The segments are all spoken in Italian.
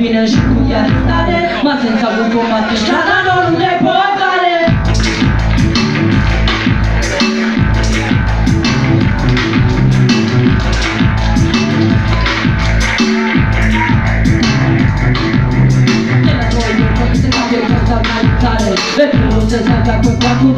vine și cu ea stare M-a sentat cu comate și la norul de portare De la doi, eu mă se cambie pe tare Pe primul se salta pe patru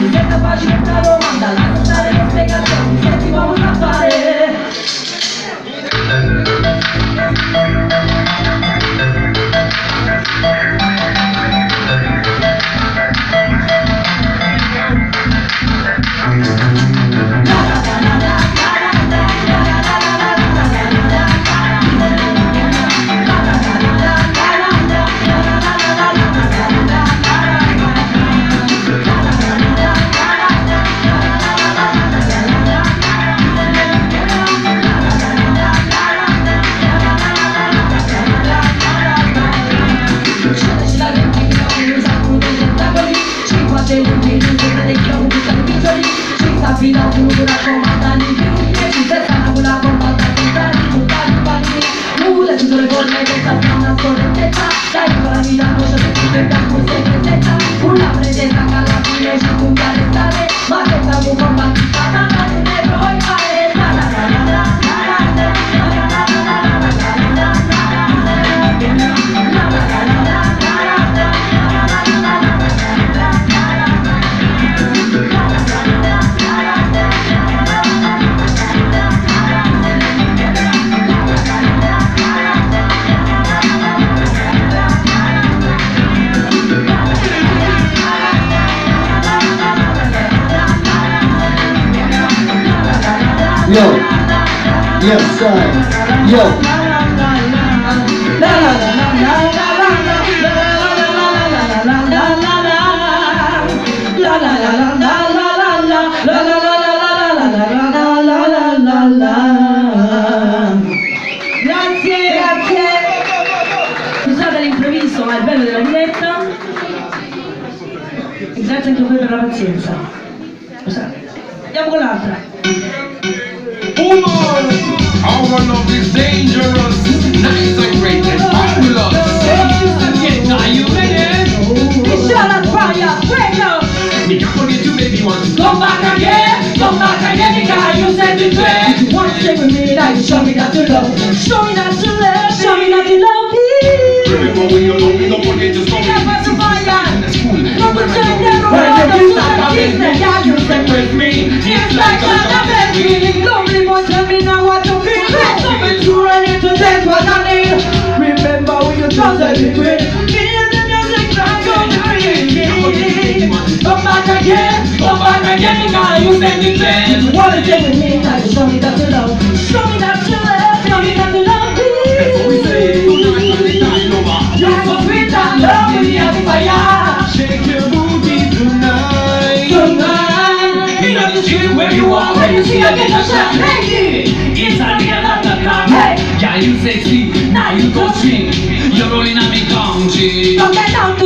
Io ti faccio una domanda, la yes, sir. Yo, Grazie, grazie. Scusate l'imprevisto, ma è bello della diretta. E grazie anche a voi per la pazienza. Scusate. Andiamo con l'altra. Woman, our love is dangerous, nice and great and fabulous. Yes, are you ready? Michelle Fire, prego! Me can't forget you, baby, once. Come back again, come back again, because you said it well. If you want to stay with me, now you show me that you love. Show me that you love, show me that you love me. Remember when you love me, don't forget to stop me. Never to fire. In the school, No when one I can know never when run you up start to to the miss me, business. Yeah, you stay with me. It's like a never feeling because you said it well. You wanna with me, show me that you love. Show me that you love, show me that you love me. That's what we say, tonight on the time over. You're so sweet, love have fire. Shake your booty tonight. Tonight, know the street where you are, when you see get a shot, lady. It's a real lot of love. Hey. Yeah, you sexy, now you go swing. You're rolling on me country. From the down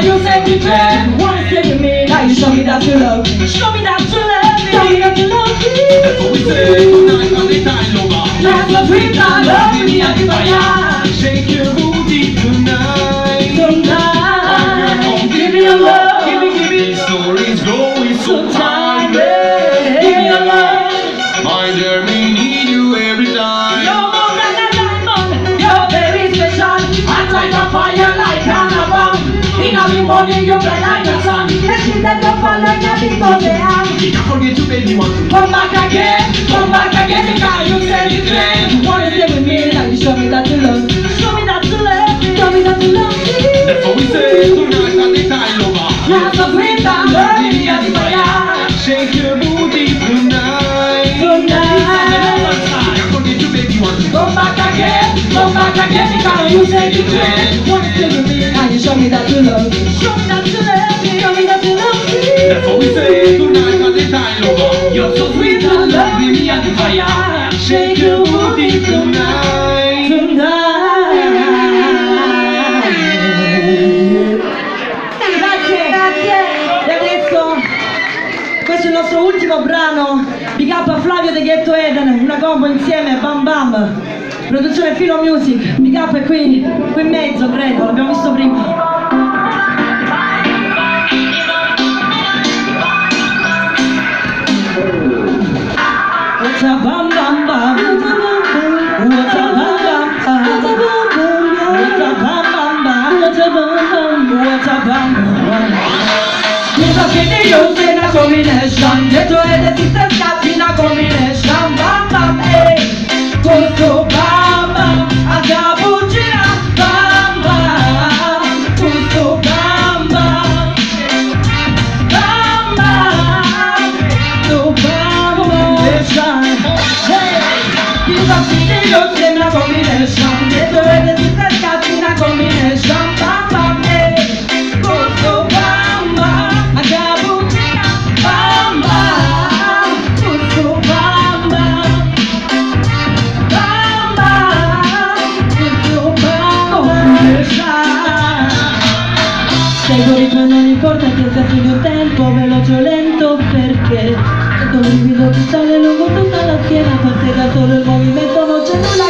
because you said it well. Wanna stay with me, now you show me that you love. me Show me that you love me. Show me that you love me. That's what we say, tonight on the time over. You're so sweet, I love when you have fire. Shake your booty like a people they are. Can't forget to baby want to Come back again, come back again because you said you dream. Wanna stay with me, now you show me that you love. Show me that you love, show me that you love me. That's what we say tonight at the time over Now the green time, burn me the fire. Shake your booty tonight Tonight. Can't forget to baby want to Come back again, come back again because you said you dream. Show me that you love. Show me that you love, show me that you love me. What we say tonight at the over You're so sweet, I love me the fire. Shake your booty tonight. Tonight. Grazie, grazie. Adesso questo è il nostro ultimo brano. A Flavio De Ghetto Eden, una combo insieme, Bam Bam. Produzione Filo Music. Big up è qui, qui in mezzo, credo, l'abbiamo visto prima. kiedy już ty napominasz nam Gdzie to jeden z tych stacji napominasz nam Bam, bam, ej, kurku, bam, bam A zabudzina, bam, bam Kurku, bam, bam Bam, bam Tu bam, bam, wiesz nam Hej, kiedy już ty napominasz nam Gdzie to jeden z tych stacji napominasz Seguo ritmo non importa che sia un tempo veloce o lento perché? Sento un brivido che sale lungo tutta la schiena Perché solo il movimento non c'è nulla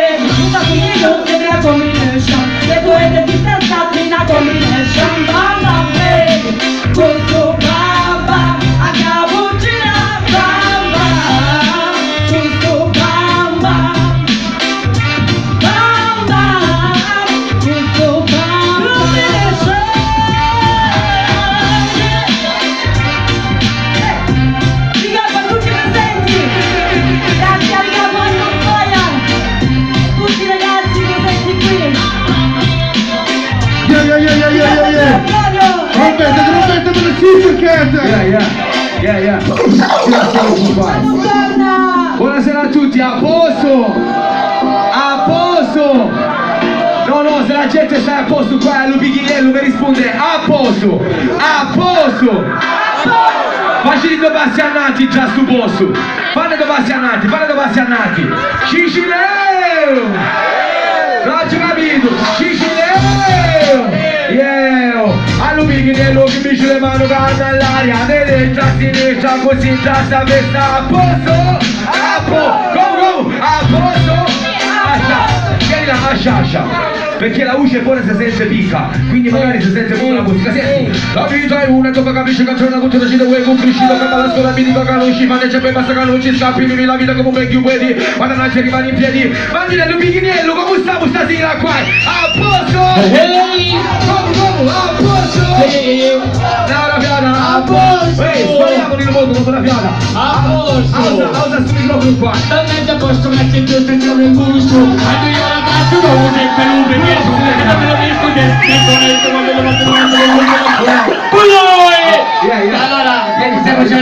Cat. Yeah, yeah, yeah, yeah. Buongiorno! Buonasera a tutti, a posto! A posto! No, no, se la gente sta a posto qua, Lupighinello mi risponde a posto! A posto! Facili due passi annati già su posto! Fate due passi annati, fate due passi annati! Cicileo! Le mani vanno all'aria, ne destra a sinistra, così già sta festa a posto! A posto! Go, go! A posto! Ascia! Tieni la ascia, ascia! Perché la luce fuori si sente picca, quindi magari si sente molto la musica. Senti, la vita è una, tocca capisci che c'è una cultura ci dove con crescito che la scuola mi dico che non ci c'è poi basta che non ci scappi, vivi la vita come un vecchio puoi guarda non ci rimani in piedi, mandina il bichinello, come stiamo stasera qua? A posto! Come, come, a posto! posto! Ehi, sbaglia con il mondo dopo la piada! A ah, posto! Ah, Alza sul microfono qua! Da mezza posto mettere due stagioni in gusto! A due ore a marzo lo uso il peluto! Perché sono le cose che mi risponde! E con il tuo mondo lo faccio con il tuo mondo! Allora, stiamo facendo...